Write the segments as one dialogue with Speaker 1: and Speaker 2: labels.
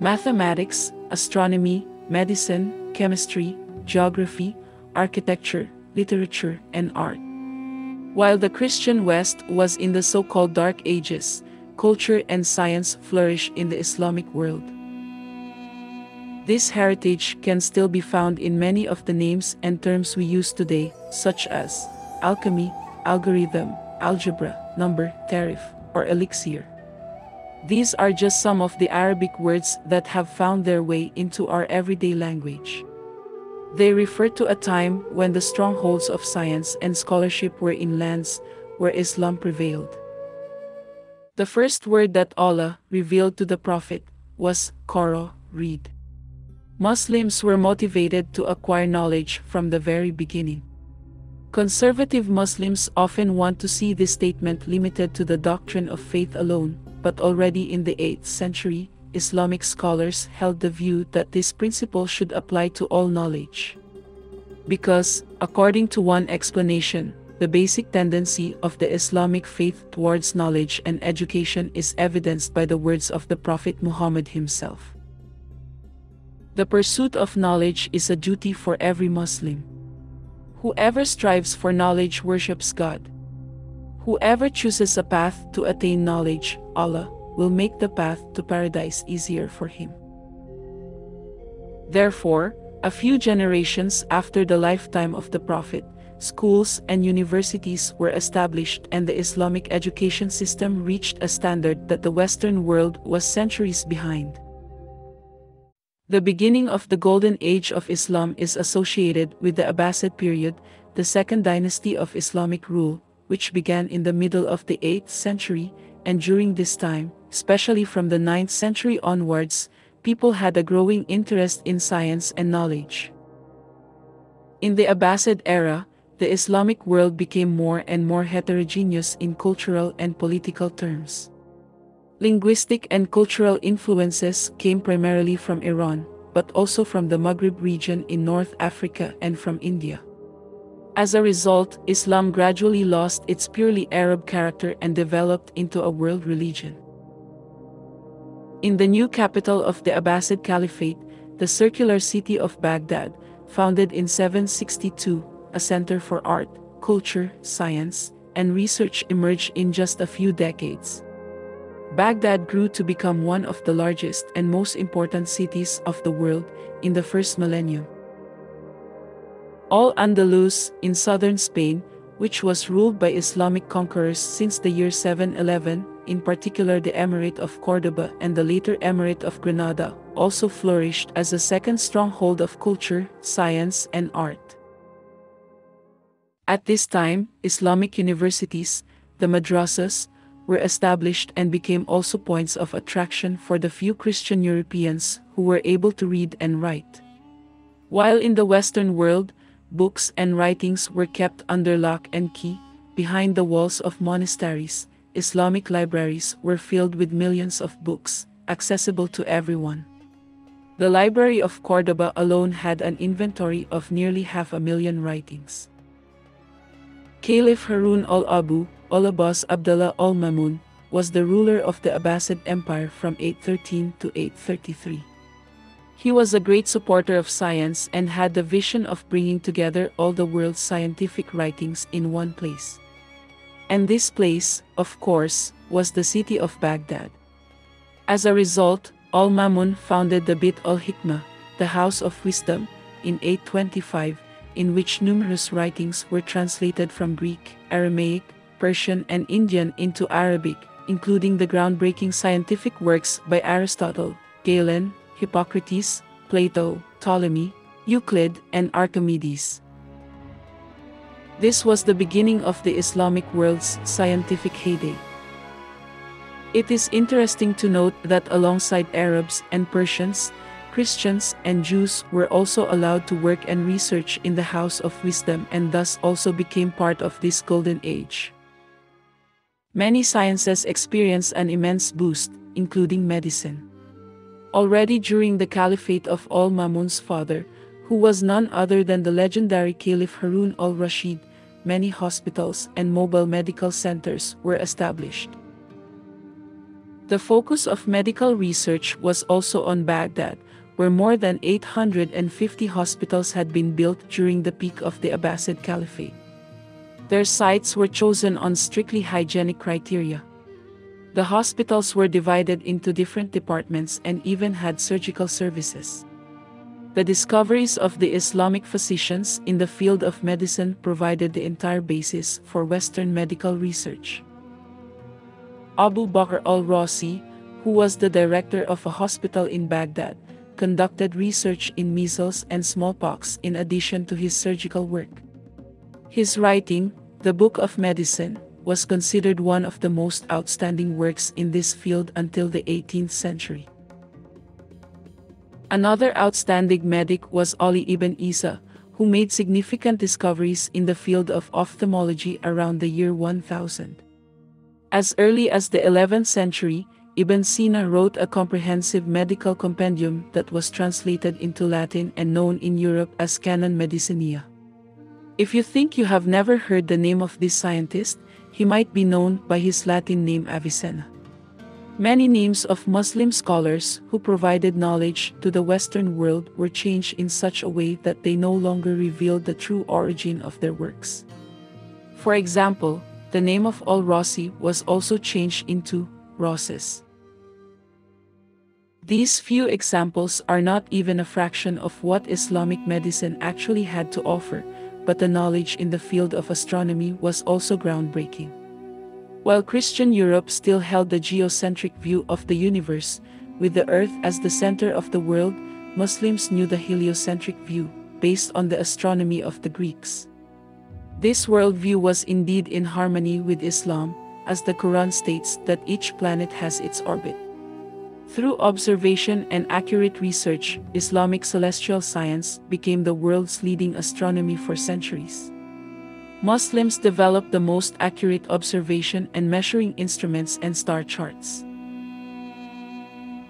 Speaker 1: mathematics, astronomy, medicine, chemistry, geography, architecture, literature, and art. While the Christian West was in the so-called Dark Ages, culture and science flourished in the Islamic world. This heritage can still be found in many of the names and terms we use today, such as alchemy, algorithm, algebra, number, tariff, or elixir. These are just some of the Arabic words that have found their way into our everyday language. They refer to a time when the strongholds of science and scholarship were in lands where Islam prevailed. The first word that Allah revealed to the Prophet was Qara, read. Muslims were motivated to acquire knowledge from the very beginning. Conservative Muslims often want to see this statement limited to the doctrine of faith alone, but already in the 8th century, Islamic scholars held the view that this principle should apply to all knowledge. Because, according to one explanation, the basic tendency of the Islamic faith towards knowledge and education is evidenced by the words of the Prophet Muhammad himself. The pursuit of knowledge is a duty for every Muslim. Whoever strives for knowledge worships God. Whoever chooses a path to attain knowledge, Allah, will make the path to paradise easier for him. Therefore, a few generations after the lifetime of the Prophet, schools and universities were established and the Islamic education system reached a standard that the Western world was centuries behind. The beginning of the Golden Age of Islam is associated with the Abbasid period, the second dynasty of Islamic rule, which began in the middle of the 8th century, and during this time, especially from the 9th century onwards, people had a growing interest in science and knowledge. In the Abbasid era, the Islamic world became more and more heterogeneous in cultural and political terms. Linguistic and cultural influences came primarily from Iran, but also from the Maghreb region in North Africa and from India. As a result, Islam gradually lost its purely Arab character and developed into a world religion. In the new capital of the Abbasid Caliphate, the circular city of Baghdad, founded in 762, a center for art, culture, science, and research emerged in just a few decades. Baghdad grew to become one of the largest and most important cities of the world in the first millennium. Al-Andalus in southern Spain, which was ruled by Islamic conquerors since the year 711, in particular the Emirate of Cordoba and the later Emirate of Granada, also flourished as a second stronghold of culture, science and art. At this time, Islamic universities, the madrasas, were established and became also points of attraction for the few Christian Europeans who were able to read and write. While in the Western world, books and writings were kept under lock and key, behind the walls of monasteries, Islamic libraries were filled with millions of books, accessible to everyone. The Library of Cordoba alone had an inventory of nearly half a million writings. Caliph Harun al-Abu, al-Abbas Abdullah al-Mamun, was the ruler of the Abbasid Empire from 813 to 833. He was a great supporter of science and had the vision of bringing together all the world's scientific writings in one place. And this place, of course, was the city of Baghdad. As a result, Al-Mamun founded the Bayt al-Hikmah, the House of Wisdom, in 825, in which numerous writings were translated from Greek, Aramaic, Persian and Indian into Arabic, including the groundbreaking scientific works by Aristotle, Galen, Hippocrates, Plato, Ptolemy, Euclid, and Archimedes. This was the beginning of the Islamic world's scientific heyday. It is interesting to note that alongside Arabs and Persians, Christians and Jews were also allowed to work and research in the House of Wisdom and thus also became part of this golden age. Many sciences experienced an immense boost, including medicine. Already during the caliphate of al-Mamun's father, who was none other than the legendary Caliph Harun al-Rashid, many hospitals and mobile medical centers were established. The focus of medical research was also on Baghdad, where more than 850 hospitals had been built during the peak of the Abbasid Caliphate. Their sites were chosen on strictly hygienic criteria. The hospitals were divided into different departments and even had surgical services. The discoveries of the Islamic physicians in the field of medicine provided the entire basis for Western medical research. Abu Bakr al-Razi, who was the director of a hospital in Baghdad, conducted research in measles and smallpox in addition to his surgical work. His writing, The Book of Medicine, was considered one of the most outstanding works in this field until the 18th century. Another outstanding medic was Ali ibn Isa, who made significant discoveries in the field of ophthalmology around the year 1000. As early as the 11th century, Ibn Sina wrote a comprehensive medical compendium that was translated into Latin and known in Europe as Canon Medicinae. If you think you have never heard the name of this scientist, he might be known by his Latin name Avicenna. Many names of Muslim scholars who provided knowledge to the Western world were changed in such a way that they no longer revealed the true origin of their works. For example, the name of al-Razi was also changed into Rhazes. These few examples are not even a fraction of what Islamic medicine actually had to offer, but the knowledge in the field of astronomy was also groundbreaking. While Christian Europe still held the geocentric view of the universe, with the Earth as the center of the world, Muslims knew the heliocentric view, based on the astronomy of the Greeks. This worldview was indeed in harmony with Islam, as the Quran states that each planet has its orbit. Through observation and accurate research, Islamic celestial science became the world's leading astronomy for centuries. Muslims developed the most accurate observation and measuring instruments and star charts.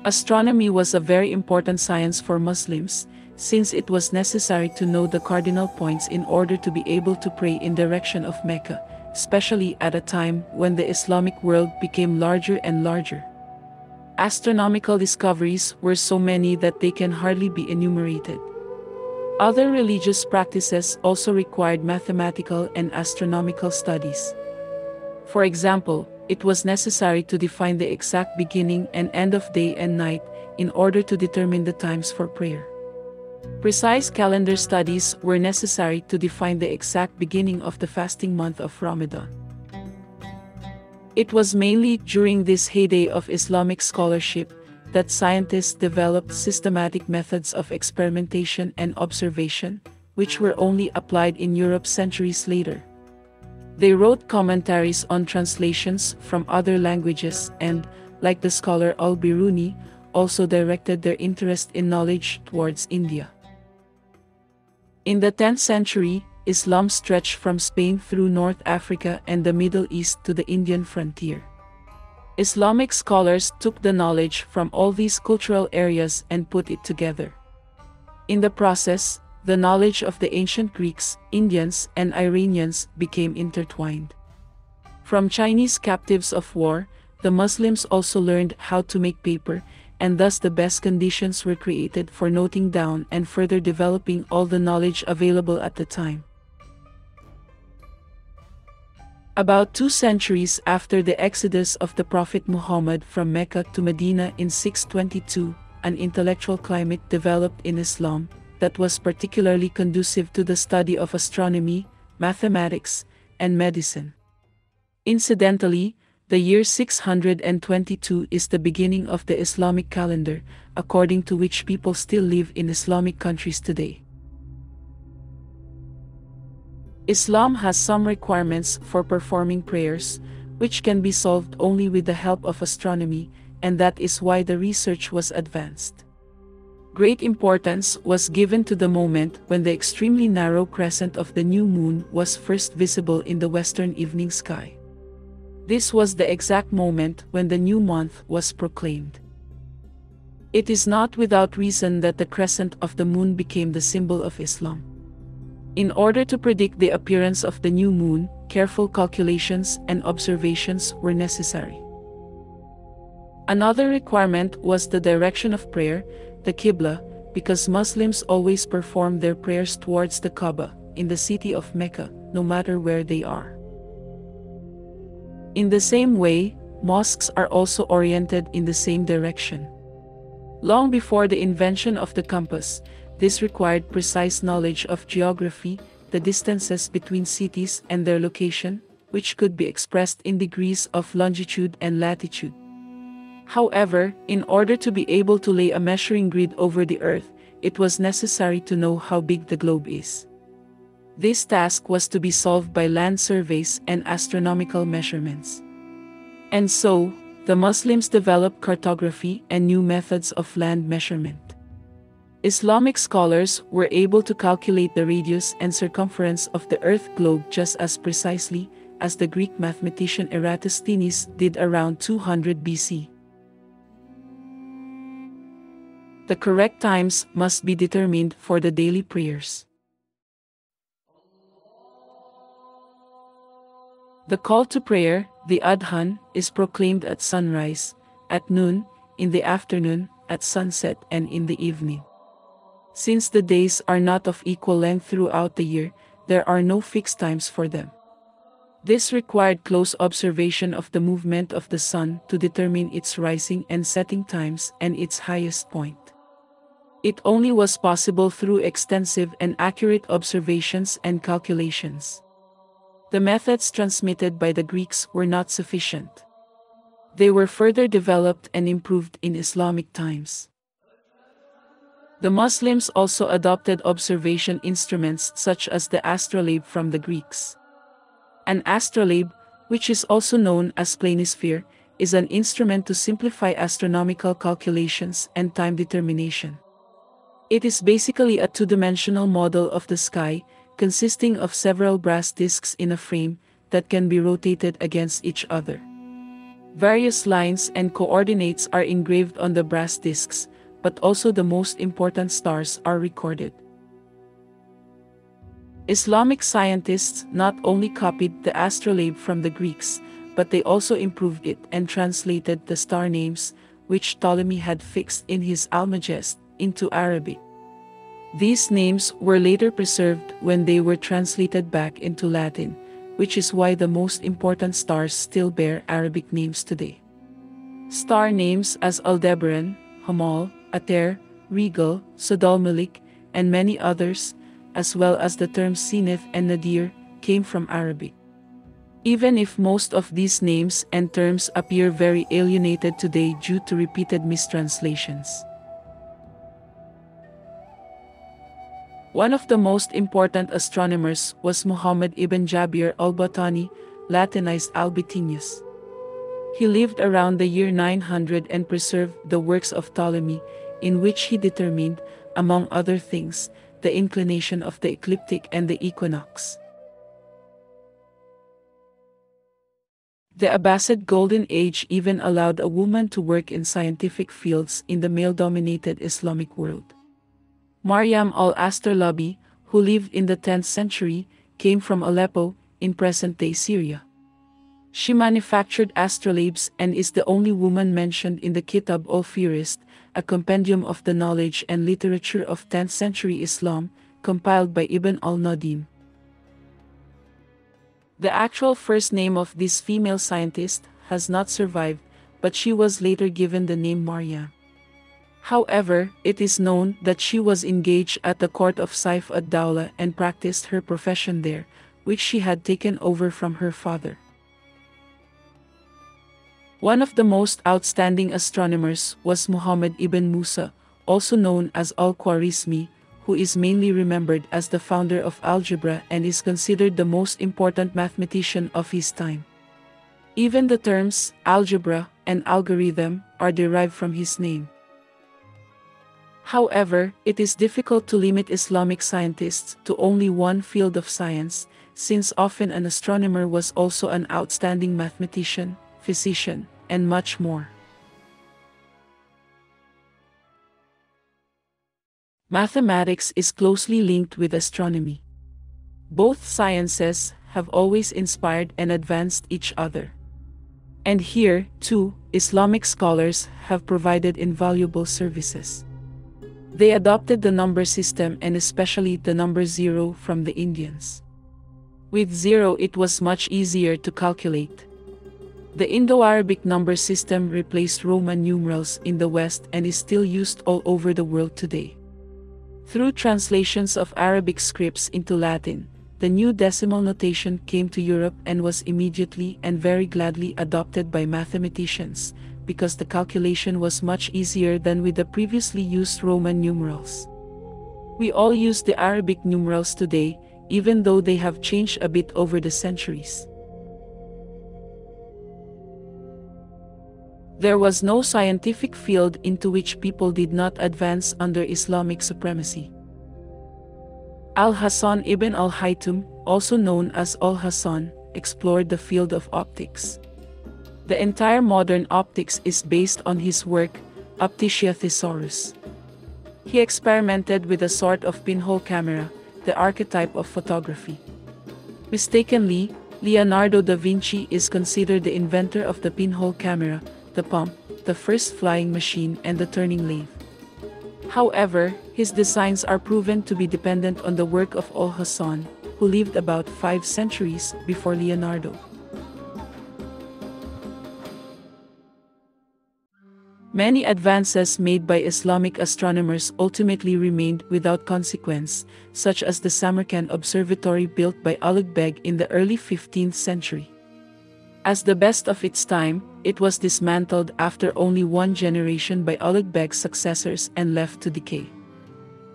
Speaker 1: Astronomy was a very important science for Muslims, since it was necessary to know the cardinal points in order to be able to pray in direction of Mecca, especially at a time when the Islamic world became larger and larger. Astronomical discoveries were so many that they can hardly be enumerated. Other religious practices also required mathematical and astronomical studies. For example, it was necessary to define the exact beginning and end of day and night in order to determine the times for prayer. Precise calendar studies were necessary to define the exact beginning of the fasting month of Ramadan. It was mainly during this heyday of Islamic scholarship that scientists developed systematic methods of experimentation and observation, which were only applied in Europe centuries later. They wrote commentaries on translations from other languages and, like the scholar al-Biruni, also directed their interest in knowledge towards India. In the 10th century, Islam stretched from Spain through North Africa and the Middle East to the Indian frontier. Islamic scholars took the knowledge from all these cultural areas and put it together. In the process, the knowledge of the ancient Greeks, Indians, and Iranians became intertwined. From Chinese captives of war, the Muslims also learned how to make paper and thus the best conditions were created for noting down and further developing all the knowledge available at the time. About two centuries after the exodus of the Prophet Muhammad from Mecca to Medina in 622, an intellectual climate developed in Islam that was particularly conducive to the study of astronomy, mathematics, and medicine. Incidentally, the year 622 is the beginning of the Islamic calendar, according to which people still live in Islamic countries today. Islam has some requirements for performing prayers, which can be solved only with the help of astronomy, and that is why the research was advanced. Great importance was given to the moment when the extremely narrow crescent of the new moon was first visible in the western evening sky. This was the exact moment when the new month was proclaimed. It is not without reason that the crescent of the moon became the symbol of Islam. In order to predict the appearance of the new moon, careful calculations and observations were necessary. Another requirement was the direction of prayer, the Qibla, because Muslims always perform their prayers towards the Kaaba, in the city of Mecca, no matter where they are. In the same way, mosques are also oriented in the same direction. Long before the invention of the compass, this required precise knowledge of geography, the distances between cities and their location, which could be expressed in degrees of longitude and latitude. However, in order to be able to lay a measuring grid over the Earth, it was necessary to know how big the globe is. This task was to be solved by land surveys and astronomical measurements. And so, the Muslims developed cartography and new methods of land measurement. Islamic scholars were able to calculate the radius and circumference of the Earth globe just as precisely as the Greek mathematician Eratosthenes did around 200 BC. The correct times must be determined for the daily prayers. The call to prayer, the Adhan, is proclaimed at sunrise, at noon, in the afternoon, at sunset, and in the evening. Since the days are not of equal length throughout the year, there are no fixed times for them. This required close observation of the movement of the sun to determine its rising and setting times and its highest point. It only was possible through extensive and accurate observations and calculations. The methods transmitted by the Greeks were not sufficient. They were further developed and improved in Islamic times. The Muslims also adopted observation instruments such as the astrolabe from the Greeks. An astrolabe, which is also known as planisphere, is an instrument to simplify astronomical calculations and time determination. It is basically a two-dimensional model of the sky, consisting of several brass discs in a frame that can be rotated against each other. Various lines and coordinates are engraved on the brass discs, but also the most important stars are recorded. Islamic scientists not only copied the astrolabe from the Greeks, but they also improved it and translated the star names, which Ptolemy had fixed in his Almagest, into Arabic. These names were later preserved when they were translated back into Latin, which is why the most important stars still bear Arabic names today. Star names as Aldebaran, Hamal, Altair, Rigel, Sadalmelik, and many others, as well as the terms Zenith and Nadir, came from Arabic. Even if most of these names and terms appear very alienated today due to repeated mistranslations. One of the most important astronomers was Muhammad ibn Jabir al-Battani, Latinized Albatenius. He lived around the year 900 and preserved the works of Ptolemy, in which he determined, among other things, the inclination of the ecliptic and the equinox. The Abbasid Golden Age even allowed a woman to work in scientific fields in the male-dominated Islamic world. Maryam al-Astrolabi, who lived in the 10th century, came from Aleppo, in present-day Syria. She manufactured astrolabes and is the only woman mentioned in the Kitab al-Fihrist, a compendium of the knowledge and literature of 10th century Islam, compiled by Ibn al-Nadim. The actual first name of this female scientist has not survived, but she was later given the name Maria. However, it is known that she was engaged at the court of Saif ad-Dawla and practiced her profession there, which she had taken over from her father. One of the most outstanding astronomers was Muhammad ibn Musa, also known as al-Khwarizmi, who is mainly remembered as the founder of algebra and is considered the most important mathematician of his time. Even the terms algebra and algorithm are derived from his name. However, it is difficult to limit Islamic scientists to only one field of science, since often an astronomer was also an outstanding mathematician, physician, and much more. Mathematics is closely linked with astronomy. Both sciences have always inspired and advanced each other. And here, too, Islamic scholars have provided invaluable services. They adopted the number system and especially the number zero from the Indians. With zero it was much easier to calculate. The Indo-Arabic number system replaced Roman numerals in the West and is still used all over the world today. Through translations of Arabic scripts into Latin, the new decimal notation came to Europe and was immediately and very gladly adopted by mathematicians, because the calculation was much easier than with the previously used Roman numerals. We all use the Arabic numerals today, even though they have changed a bit over the centuries. There was no scientific field into which people did not advance under Islamic supremacy. Al-Hasan ibn al-Haytham, also known as Alhazen, explored the field of optics. The entire modern optics is based on his work, Opticae Thesaurus. He experimented with a sort of pinhole camera, the archetype of photography. Mistakenly, Leonardo da Vinci is considered the inventor of the pinhole camera, the pump, the first flying machine and the turning lathe. However, his designs are proven to be dependent on the work of Alhazen, who lived about five centuries before Leonardo. Many advances made by Islamic astronomers ultimately remained without consequence, such as the Samarkand Observatory built by Ulugh Beg in the early 15th century. As the best of its time, it was dismantled after only one generation by Ulugh Beg's successors and left to decay.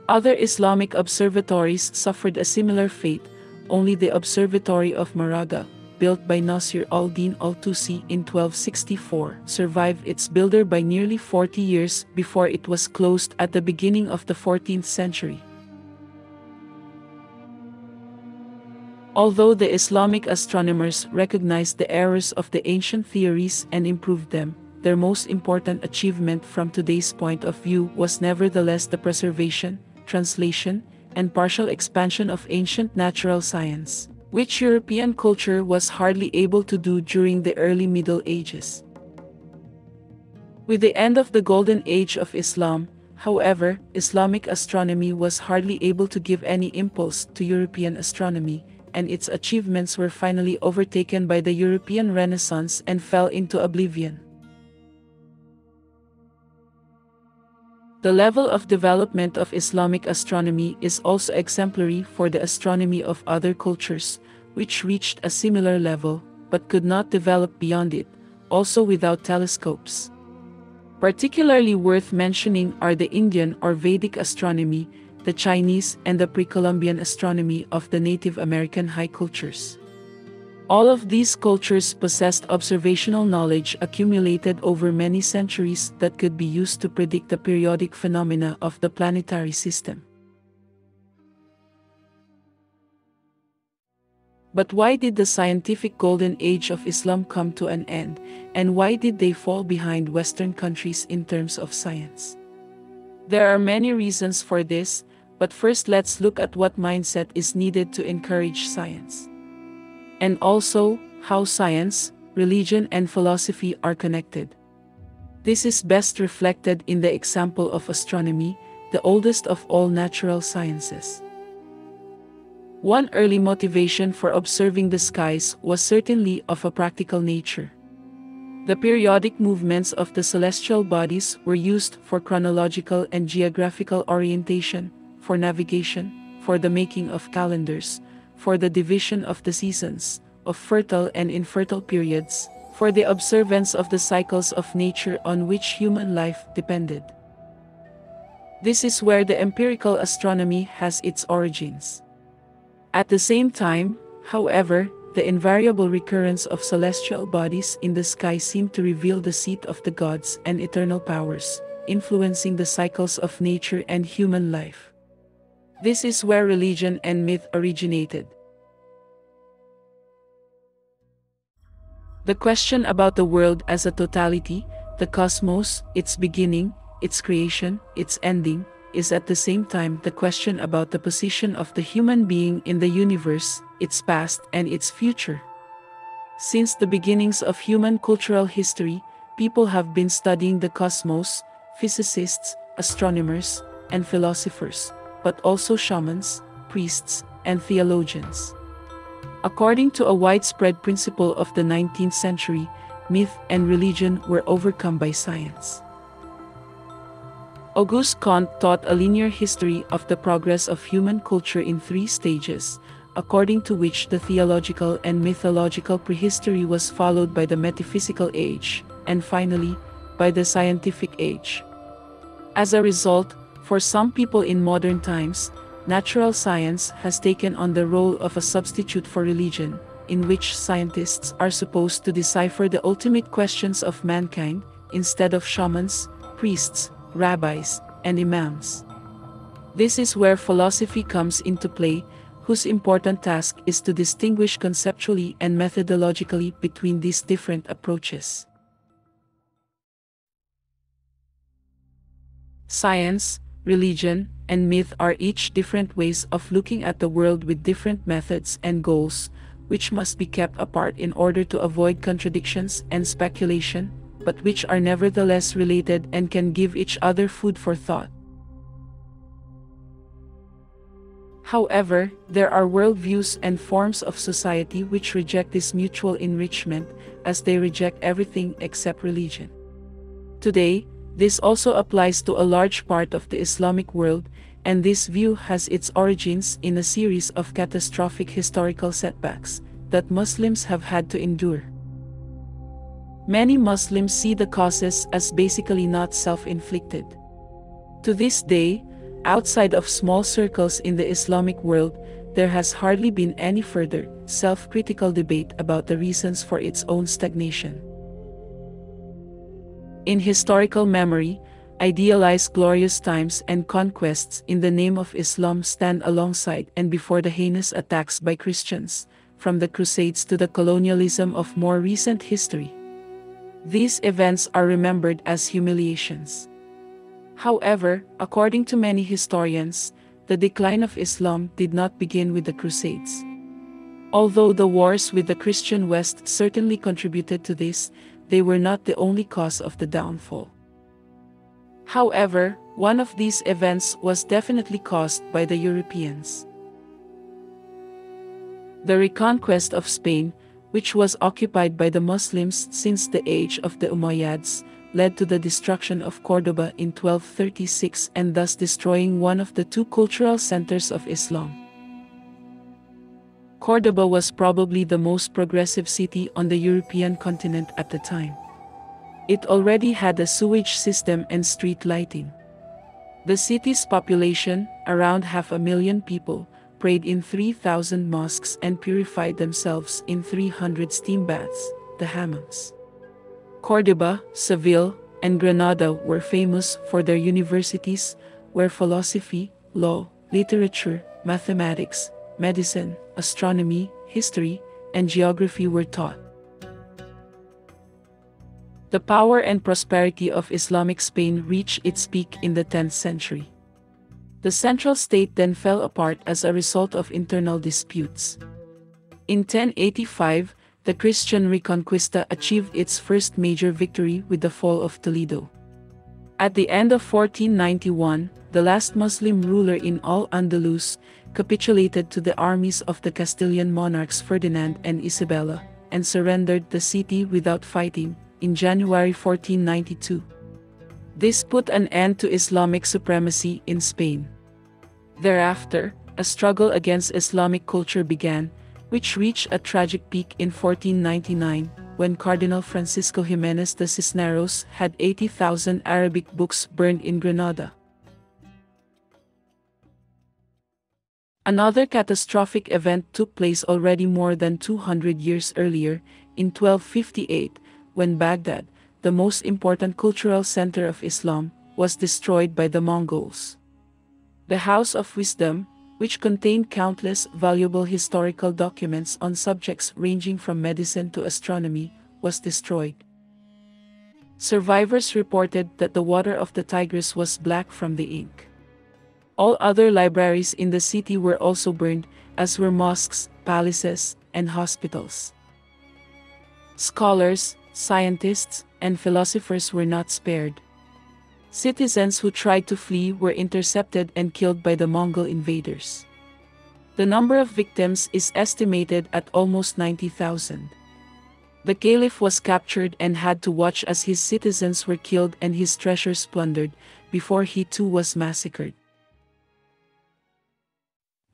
Speaker 1: Other Islamic observatories suffered a similar fate, only the Observatory of Maraga, built by Nasir al-Din al-Tusi in 1264, survived its builder by nearly 40 years before it was closed at the beginning of the 14th century. Although the Islamic astronomers recognized the errors of the ancient theories and improved them, their most important achievement from today's point of view was nevertheless the preservation, translation, and partial expansion of ancient natural science which European culture was hardly able to do during the early Middle Ages. With the end of the Golden Age of Islam, however, Islamic astronomy was hardly able to give any impulse to European astronomy, and its achievements were finally overtaken by the European Renaissance and fell into oblivion. The level of development of Islamic astronomy is also exemplary for the astronomy of other cultures, which reached a similar level, but could not develop beyond it, also without telescopes. Particularly worth mentioning are the Indian or Vedic astronomy, the Chinese and the pre-Columbian astronomy of the Native American high cultures. All of these cultures possessed observational knowledge accumulated over many centuries that could be used to predict the periodic phenomena of the planetary system. But why did the scientific golden age of Islam come to an end, and why did they fall behind Western countries in terms of science? There are many reasons for this, but first let's look at what mindset is needed to encourage science. And also, how science, religion and philosophy are connected. This is best reflected in the example of astronomy, the oldest of all natural sciences. One early motivation for observing the skies was certainly of a practical nature. The periodic movements of the celestial bodies were used for chronological and geographical orientation, for navigation, for the making of calendars, for the division of the seasons, of fertile and infertile periods, for the observance of the cycles of nature on which human life depended. This is where the empirical astronomy has its origins. At the same time, however, the invariable recurrence of celestial bodies in the sky seemed to reveal the seat of the gods and eternal powers, influencing the cycles of nature and human life. This is where religion and myth originated. The question about the world as a totality, the cosmos, its beginning, its creation, its ending, is at the same time the question about the position of the human being in the universe, its past and its future. Since the beginnings of human cultural history, people have been studying the cosmos, physicists, astronomers, and philosophers, but also shamans, priests, and theologians. According to a widespread principle of the 19th century, myth and religion were overcome by science. Auguste Comte taught a linear history of the progress of human culture in three stages, according to which the theological and mythological prehistory was followed by the metaphysical age, and finally, by the scientific age. As a result, for some people in modern times, natural science has taken on the role of a substitute for religion, in which scientists are supposed to decipher the ultimate questions of mankind, instead of shamans, priests, rabbis, and imams. This is where philosophy comes into play, whose important task is to distinguish conceptually and methodologically between these different approaches. Science, religion, and myth are each different ways of looking at the world with different methods and goals, which must be kept apart in order to avoid contradictions and speculation, but which are nevertheless related and can give each other food for thought. However, there are worldviews and forms of society which reject this mutual enrichment, as they reject everything except religion. Today, this also applies to a large part of the Islamic world, and this view has its origins in a series of catastrophic historical setbacks that Muslims have had to endure. Many Muslims see the causes as basically not self-inflicted. To this day, Outside of small circles in the Islamic world, there has hardly been any further, self-critical debate about the reasons for its own stagnation. In historical memory, idealized glorious times and conquests in the name of Islam stand alongside and before the heinous attacks by Christians, from the Crusades to the colonialism of more recent history. These events are remembered as humiliations. However, according to many historians, the decline of Islam did not begin with the Crusades. Although the wars with the Christian West certainly contributed to this, they were not the only cause of the downfall. However, one of these events was definitely caused by the Europeans. The reconquest of Spain, which was occupied by the Muslims since the age of the Umayyads, led to the destruction of Cordoba in 1236 and thus destroying one of the two cultural centers of Islam. Cordoba was probably the most progressive city on the European continent at the time. It already had a sewage system and street lighting. The city's population, around half a million people, prayed in 3,000 mosques and purified themselves in 300 steam baths, the hammams. Cordoba, Seville, and Granada were famous for their universities, where philosophy, law, literature, mathematics, medicine, astronomy, history, and geography were taught. The power and prosperity of Islamic Spain reached its peak in the 10th century. The central state then fell apart as a result of internal disputes. In 1085, the Christian Reconquista achieved its first major victory with the fall of Toledo. At the end of 1491, the last Muslim ruler in Al-Andalus capitulated to the armies of the Castilian monarchs Ferdinand and Isabella, and surrendered the city without fighting, in January 1492. This put an end to Islamic supremacy in Spain. Thereafter, a struggle against Islamic culture began, which reached a tragic peak in 1499 when Cardinal Francisco Jimenez de Cisneros had 80,000 Arabic books burned in Granada. Another catastrophic event took place already more than 200 years earlier, in 1258, when Baghdad, the most important cultural center of Islam, was destroyed by the Mongols. The House of Wisdom, which contained countless valuable historical documents on subjects ranging from medicine to astronomy, was destroyed. Survivors reported that the water of the Tigris was black from the ink. All other libraries in the city were also burned, as were mosques, palaces, and hospitals. Scholars, scientists, and philosophers were not spared. Citizens who tried to flee were intercepted and killed by the Mongol invaders. The number of victims is estimated at almost 90,000. The caliph was captured and had to watch as his citizens were killed and his treasures plundered, before he too was massacred.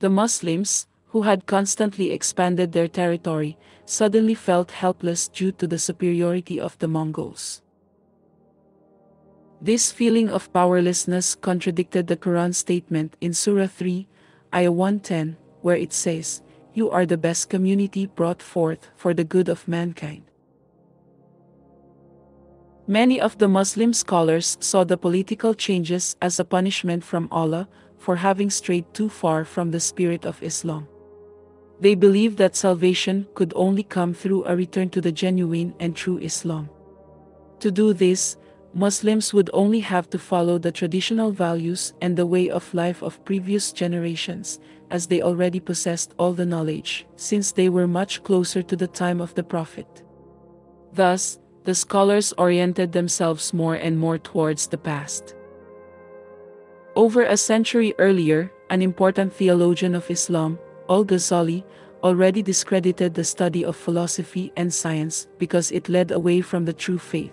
Speaker 1: The Muslims, who had constantly expanded their territory, suddenly felt helpless due to the superiority of the Mongols. This feeling of powerlessness contradicted the Quran statement in Surah 3, Ayah 110, where it says, You are the best community brought forth for the good of mankind. Many of the Muslim scholars saw the political changes as a punishment from Allah for having strayed too far from the spirit of Islam. They believed that salvation could only come through a return to the genuine and true Islam. To do this, Muslims would only have to follow the traditional values and the way of life of previous generations, as they already possessed all the knowledge, since they were much closer to the time of the Prophet. Thus, the scholars oriented themselves more and more towards the past. Over a century earlier, an important theologian of Islam, Al-Ghazali, already discredited the study of philosophy and science because it led away from the true faith.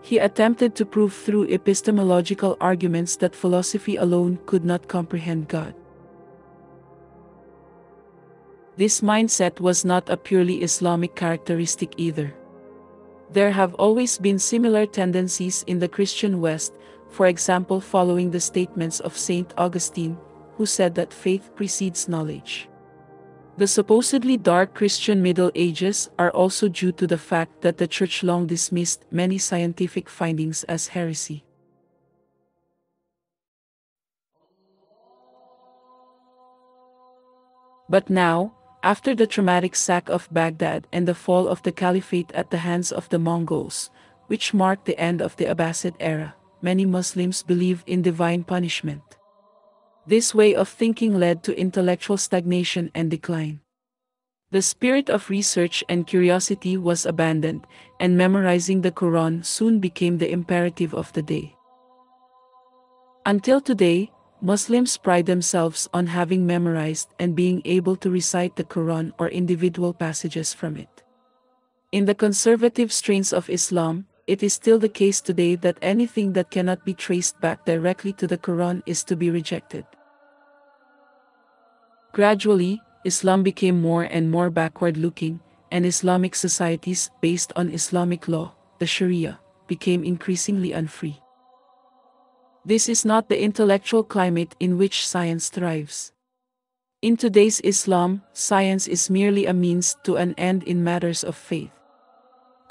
Speaker 1: He attempted to prove through epistemological arguments that philosophy alone could not comprehend God. This mindset was not a purely Islamic characteristic either. There have always been similar tendencies in the Christian West, for example following the statements of Saint Augustine, who said that faith precedes knowledge. The supposedly dark Christian Middle Ages are also due to the fact that the Church long dismissed many scientific findings as heresy. But now, after the traumatic sack of Baghdad and the fall of the caliphate at the hands of the Mongols, which marked the end of the Abbasid era, many Muslims believe in divine punishment. This way of thinking led to intellectual stagnation and decline. The spirit of research and curiosity was abandoned, and memorizing the Quran soon became the imperative of the day. Until today, Muslims pride themselves on having memorized and being able to recite the Quran or individual passages from it. In the conservative strains of Islam, it is still the case today that anything that cannot be traced back directly to the Quran is to be rejected. Gradually, Islam became more and more backward looking, and Islamic societies based on Islamic law, the Sharia, became increasingly unfree. This is not the intellectual climate in which science thrives. In today's Islam, science is merely a means to an end in matters of faith.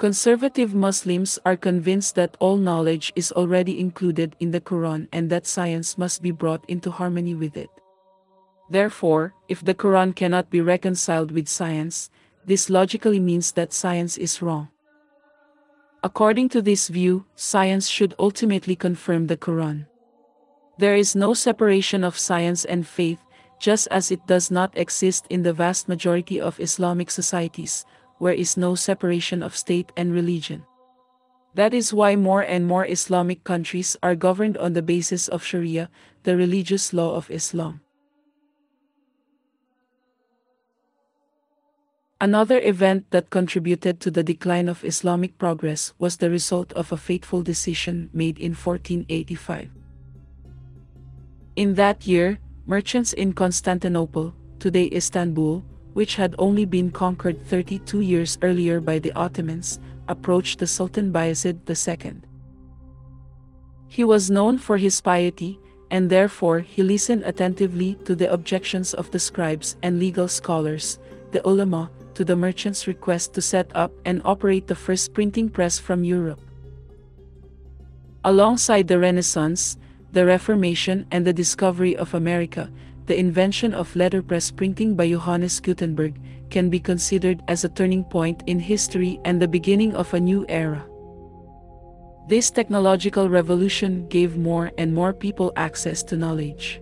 Speaker 1: Conservative Muslims are convinced that all knowledge is already included in the Quran and that science must be brought into harmony with it. Therefore, if the Quran cannot be reconciled with science, this logically means that science is wrong. According to this view, science should ultimately confirm the Quran. There is no separation of science and faith, just as it does not exist in the vast majority of Islamic societies, where is no separation of state and religion. That is why more and more Islamic countries are governed on the basis of Sharia, the religious law of Islam. Another event that contributed to the decline of Islamic progress was the result of a fateful decision made in 1485. In that year, merchants in Constantinople, today Istanbul, which had only been conquered 32 years earlier by the Ottomans, approached the Sultan Bayezid II. He was known for his piety, and therefore he listened attentively to the objections of the scribes and legal scholars, the ulama, to the merchant's request to set up and operate the first printing press from Europe. Alongside the Renaissance, the Reformation and the discovery of America, the invention of letterpress printing by Johannes Gutenberg can be considered as a turning point in history and the beginning of a new era. This technological revolution gave more and more people access to knowledge.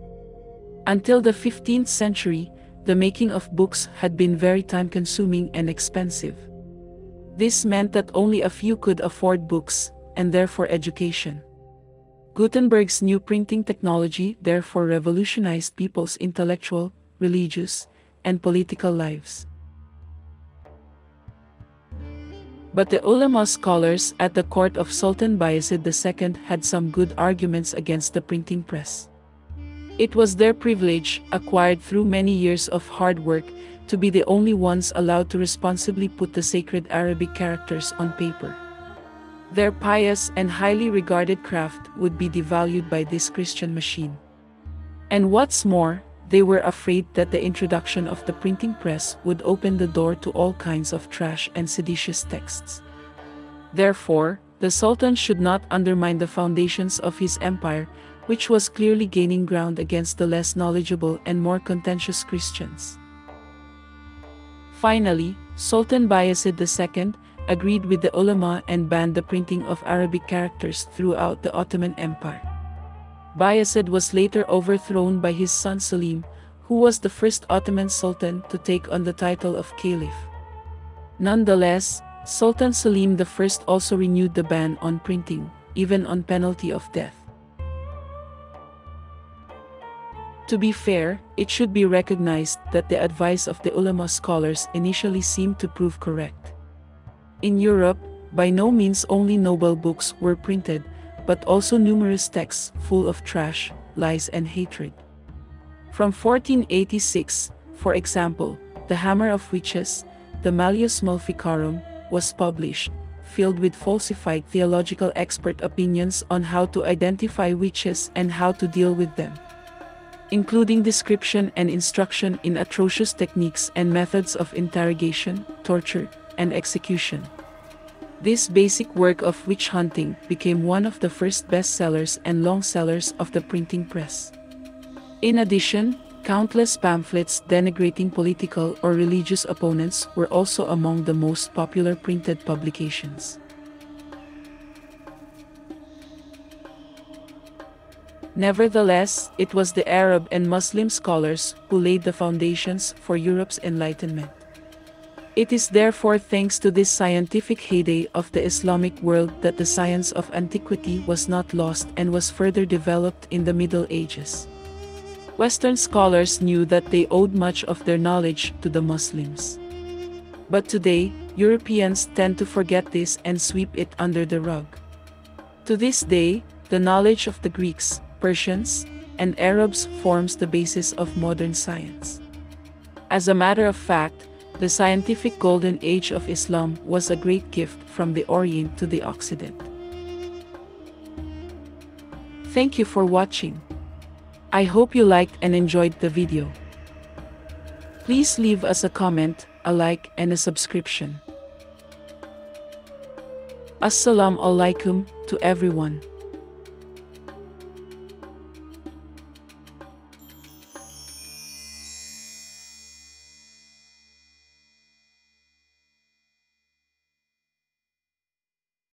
Speaker 1: Until the 15th century, the making of books had been very time consuming and expensive. This meant that only a few could afford books, and therefore education. Gutenberg's new printing technology therefore revolutionized people's intellectual, religious, and political lives. But the ulama scholars at the court of Sultan Bayezid II had some good arguments against the printing press. It was their privilege, acquired through many years of hard work, to be the only ones allowed to responsibly put the sacred Arabic characters on paper. Their pious and highly regarded craft would be devalued by this Christian machine. And what's more, they were afraid that the introduction of the printing press would open the door to all kinds of trash and seditious texts. Therefore, the Sultan should not undermine the foundations of his empire, which was clearly gaining ground against the less knowledgeable and more contentious Christians. Finally, Sultan Bayezid II agreed with the ulama and banned the printing of Arabic characters throughout the Ottoman Empire. Bayezid was later overthrown by his son Selim, who was the first Ottoman Sultan to take on the title of Caliph. Nonetheless, Sultan Selim I also renewed the ban on printing, even on penalty of death. To be fair, it should be recognized that the advice of the ulama scholars initially seemed to prove correct. In Europe, by no means only noble books were printed, but also numerous texts full of trash, lies and hatred. From 1486, for example, The Hammer of Witches, the Malleus Maleficarum, was published, filled with falsified theological expert opinions on how to identify witches and how to deal with them. Including description and instruction in atrocious techniques and methods of interrogation, torture, and execution. This basic work of witch hunting became one of the first bestsellers and long sellers of the printing press. In addition, countless pamphlets denigrating political or religious opponents were also among the most popular printed publications. Nevertheless, it was the Arab and Muslim scholars who laid the foundations for Europe's enlightenment. It is therefore thanks to this scientific heyday of the Islamic world that the science of antiquity was not lost and was further developed in the Middle Ages. Western scholars knew that they owed much of their knowledge to the Muslims. But today, Europeans tend to forget this and sweep it under the rug. To this day, the knowledge of the Greeks, Persians, and Arabs forms the basis of modern science. As a matter of fact, the scientific golden age of Islam was a great gift from the Orient to the Occident. Thank you for watching. I hope you liked and enjoyed the video. Please leave us a comment, a like and a subscription. Assalamu alaikum to everyone.